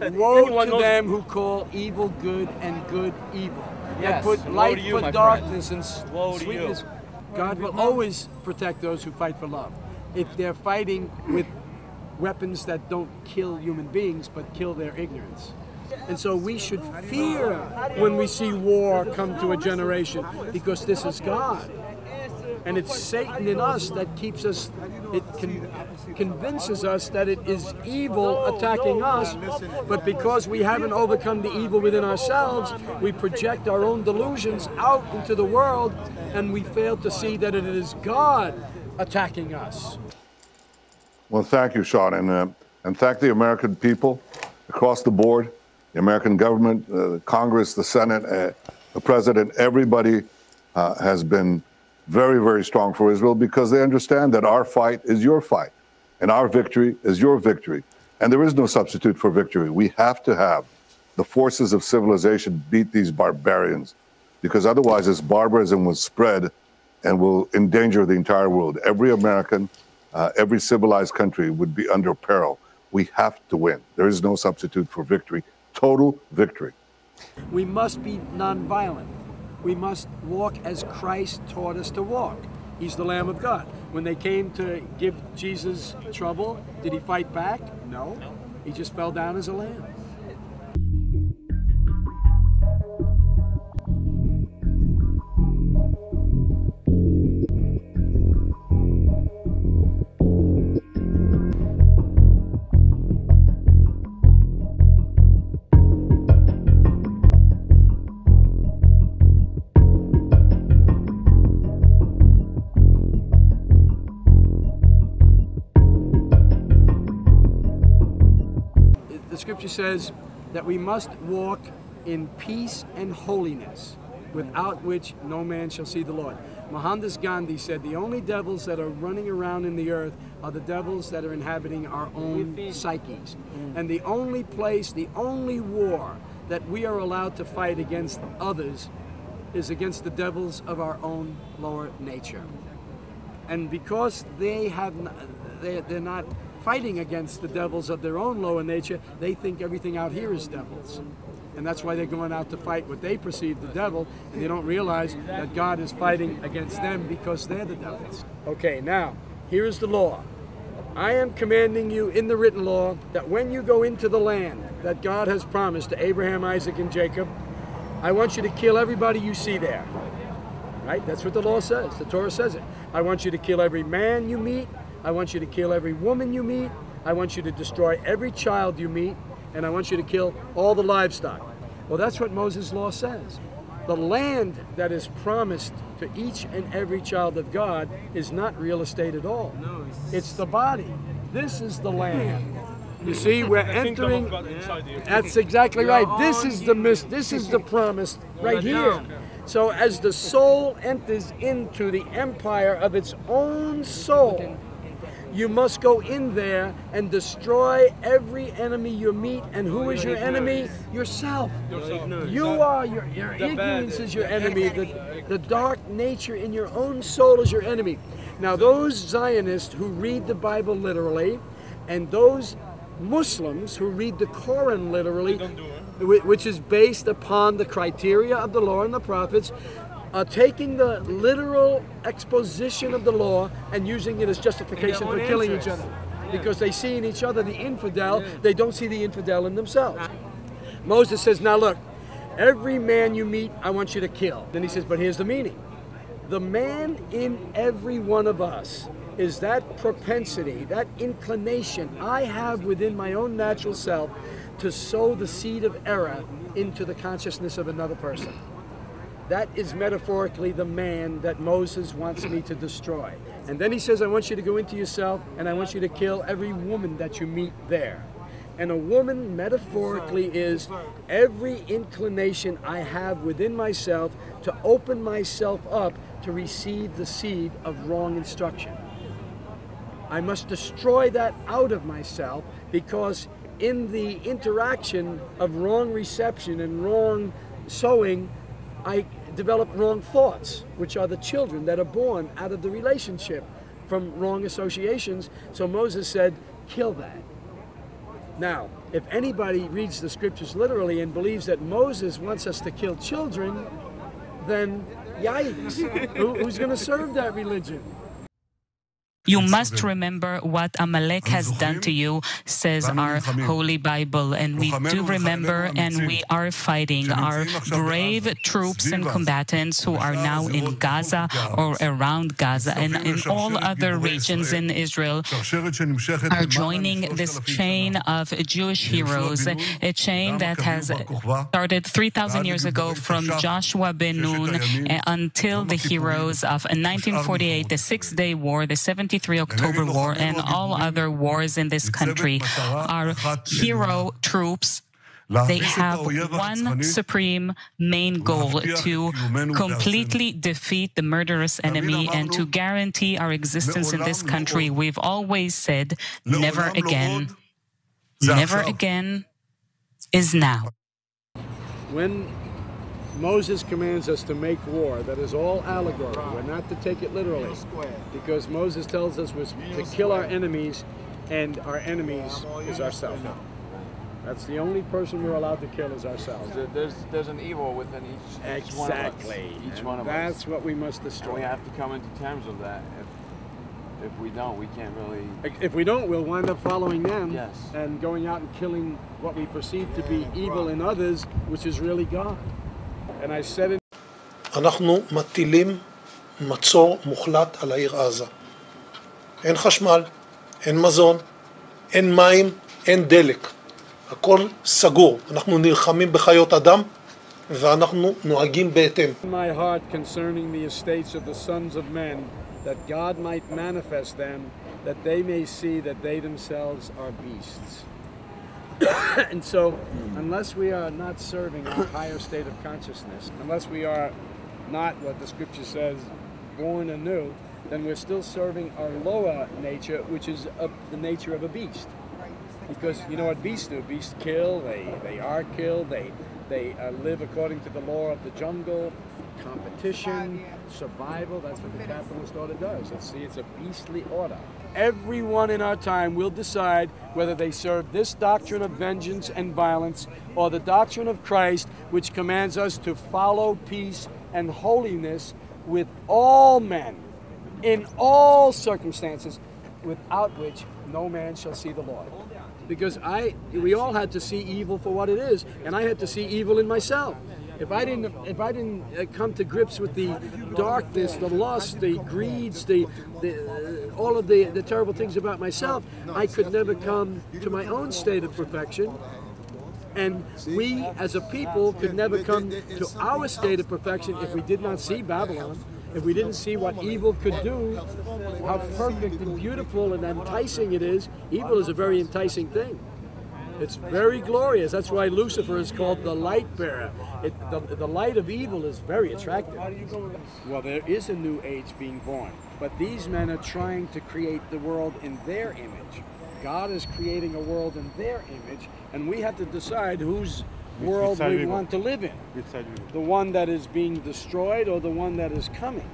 said Woe anyone to knows- them who call evil good and good evil. Yes, That put light you, for darkness and s- Woe to you. sweetness. God will mm-hmm. always protect those who fight for love. If they're fighting with weapons that don't kill human beings but kill their ignorance. And so we should fear when we see war come to a generation because this is God. And it's Satan in us that keeps us, it con- convinces us that it is evil attacking us. But because we haven't overcome the evil within ourselves, we project our own delusions out into the world and we fail to see that it is God attacking us. Well, thank you, Sean, and uh, and thank the American people across the board, the American government, uh, Congress, the Senate, uh, the President. Everybody uh, has been very, very strong for Israel because they understand that our fight is your fight, and our victory is your victory, and there is no substitute for victory. We have to have the forces of civilization beat these barbarians, because otherwise, this barbarism will spread and will endanger the entire world. Every American, uh, every civilized country would be under peril. We have to win. There is no substitute for victory. Total victory. We must be nonviolent. We must walk as Christ taught us to walk. He's the Lamb of God. When they came to give Jesus trouble, did he fight back? No. He just fell down as a lamb. Scripture says that we must walk in peace and holiness, without which no man shall see the Lord. Mohandas Gandhi said the only devils that are running around in the earth are the devils that are inhabiting our own psyches. And the only place, the only war that we are allowed to fight against others is against the devils of our own lower nature. And because they have, they're, they're not fighting against the devils of their own lower nature, they think everything out here is devils. And that's why they're going out to fight what they perceive the devil, and they don't realize that God is fighting against them because they're the devils. Okay, now, here is the law. I am commanding you in the written law that when you go into the land that God has promised to Abraham, Isaac, and Jacob, I want you to kill everybody you see there. Right? That's what the law says. The Torah says it. I want you to kill every man you meet. I want you to kill every woman you meet. I want you to destroy every child you meet. And I want you to kill all the livestock. Well, that's what Moses' law says. The land that is promised to each and every child of God is not real estate at all. No, it's, It's the body. This is the land. You see, we're entering. That's exactly right. This is the mis- This is the promise right here. So as the soul enters into the empire of its own soul, you must go in there and destroy every enemy you meet. And who is your enemy? Yourself. You are your, your ignorance is your enemy. The, the dark nature in your own soul is your enemy. Now, those Zionists who read the Bible literally, and those Muslims who read the Quran literally, whi- which is based upon the criteria of the law and the prophets, are taking the literal exposition of the law and using it as justification for killing each interests. other. Because they see in each other the infidel, they don't see the infidel in themselves. Moses says, Now look, every man you meet, I want you to kill. Then he says, But here's the meaning the man in every one of us is that propensity, that inclination I have within my own natural self to sow the seed of error into the consciousness of another person. That is metaphorically the man that Moses wants me to destroy. And then he says, I want you to go into yourself and I want you to kill every woman that you meet there. And a woman metaphorically is every inclination I have within myself to open myself up to receive the seed of wrong instruction. I must destroy that out of myself because in the interaction of wrong reception and wrong sowing, I develop wrong thoughts, which are the children that are born out of the relationship from wrong associations. So Moses said, kill that. Now, if anybody reads the scriptures literally and believes that Moses wants us to kill children, then yikes. Who, who's going to serve that religion? You must remember what Amalek has done to you, says our Holy Bible. And we do remember and we are fighting our brave troops and combatants who are now in Gaza or around Gaza and in all other regions in Israel are joining this chain of Jewish heroes, a chain that has started 3,000 years ago from Joshua ben Nun uh, until the heroes of 1948, the Six Day War, the 73 October War, and all other wars in this country. Our hero troops they have one supreme main goal to completely defeat the murderous enemy and to guarantee our existence in this country. We've always said, never again. Never again is now. When Moses commands us to make war, that is all allegory. We're not to take it literally. Because Moses tells us we're to kill our enemies, and our enemies is ourselves. That's the only person we're allowed to kill is ourselves. There's there's an evil within each, each one of us. Exactly. Each And one of That's us. what we must And we have to come into terms with that. If if we don't, we can't really. If we don't, we'll wind up following them Yes. and going out and killing what we perceive to be evil in others, which is really God. אנחנו מטילים מצור מוחלט על העיר עזה. אין חשמל, אין מזון, אין מים, אין דלק. הכל סגור. אנחנו נלחמים בחיות אדם ואנחנו נוהגים בהתאם. that God might manifest them, that they may see that they themselves are beasts. and so, unless we are not serving our higher state of consciousness, unless we are not what the scripture says, born anew, then we're still serving our lower nature, which is of the nature of a beast. Because you know what beasts do? Beasts kill. They they are killed. They they uh, live according to the law of the jungle, competition, survival. That's what the capitalist order does. It's, see, it's a beastly order. Everyone in our time will decide whether they serve this doctrine of vengeance and violence or the doctrine of Christ, which commands us to follow peace and holiness with all men in all circumstances, without which no man shall see the Lord. Because I, we all had to see evil for what it is, and I had to see evil in myself. If I didn't, if I didn't uh, come to grips with the darkness, the lust, the greeds, the, the uh, all of the, the terrible things about myself, I could never come to my own state of perfection. And we as a people could never come to our state of perfection if we did not see Babylon, if we didn't see what evil could do, how perfect and beautiful and enticing it is. Evil is a very enticing thing. It's very glorious. That's why Lucifer is called the light bearer. It, the, the light of evil is very attractive. Well, there is a new age being born, but these men are trying to create the world in their image. God is creating a world in their image, and we have to decide whose world we we want to live in. Which side we go? The one that is being destroyed or the one that is coming.